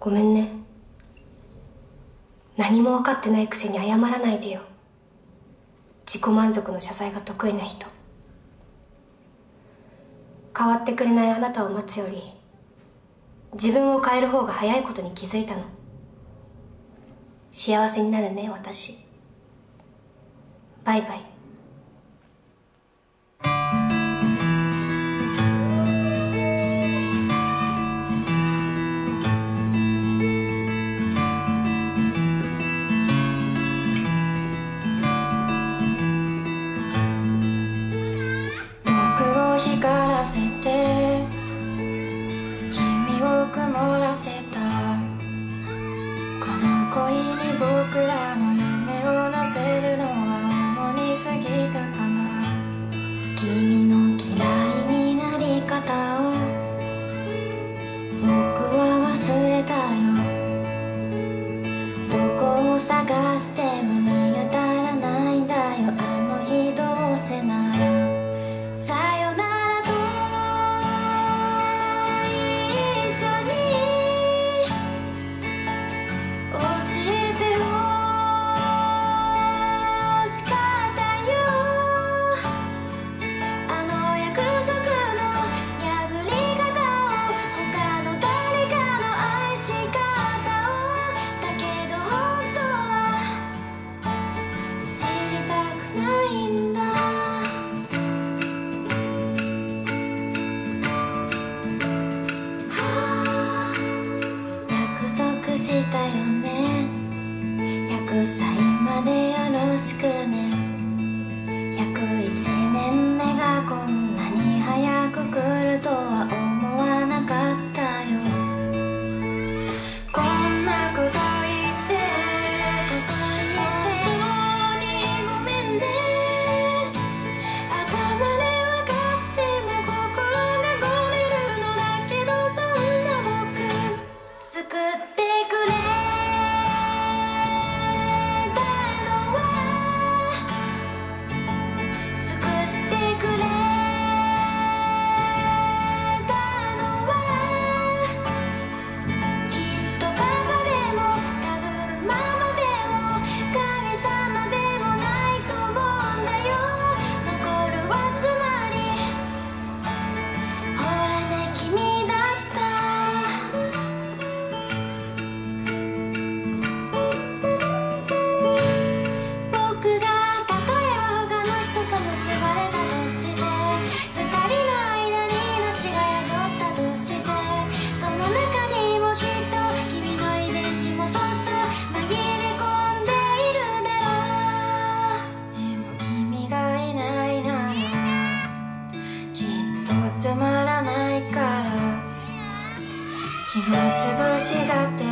ごめんね。何も分かってないくせに謝らないでよ。自己満足の謝罪が得意な人。変わってくれないあなたを待つより自分を変える方が早いことに気づいたの。幸せになるね私。バイバイ。約1年目がこんなに早く来るとは思暇つぶしだって